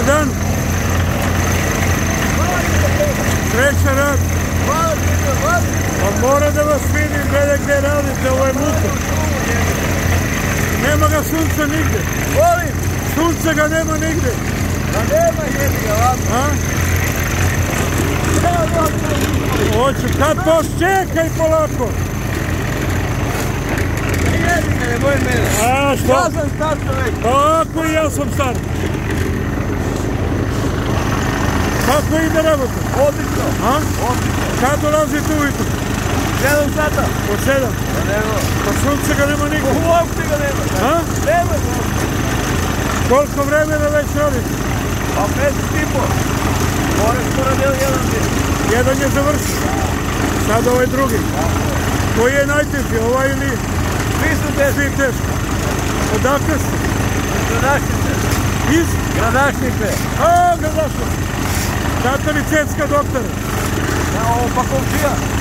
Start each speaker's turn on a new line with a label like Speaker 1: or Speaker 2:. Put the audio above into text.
Speaker 1: Dobar dan. Sreća rad.
Speaker 2: Pa mora da vas vidim, gledaj gde radite, ovo je muto. Nema ga sunca nigde.
Speaker 1: Volim.
Speaker 2: Sunca ga nema nigde.
Speaker 1: Da nema jebi ga ovako.
Speaker 2: Hoću, kad poš, čekaj polako.
Speaker 1: Jebi ga, ne boj mene.
Speaker 2: A, što?
Speaker 1: Ja sam star čovek.
Speaker 2: Tako i ja sam star. Kako ide rabota?
Speaker 1: Odlično.
Speaker 2: A?
Speaker 1: Odlično.
Speaker 2: Kad dolazite ujutro?
Speaker 1: Sedam sata.
Speaker 2: Po sedam.
Speaker 1: Pa nema.
Speaker 2: Pa sunce ga nema nigde.
Speaker 1: Uopšte ga nema.
Speaker 2: A?
Speaker 1: Nema ga.
Speaker 2: Koliko vremena već radite?
Speaker 1: Pa mesec i po. Moram skoro del jedan bio.
Speaker 2: Jedan je završio. Sad ovaj drugi. Koji je najteži, ovaj ili
Speaker 1: Svi su te
Speaker 2: svi teški? Odakle ste?
Speaker 1: gradašnice.
Speaker 2: Iz?
Speaker 1: Gradašnice.
Speaker 2: A, gradaša. Dajte licenska, doktore. doutor
Speaker 1: é, ovo pa.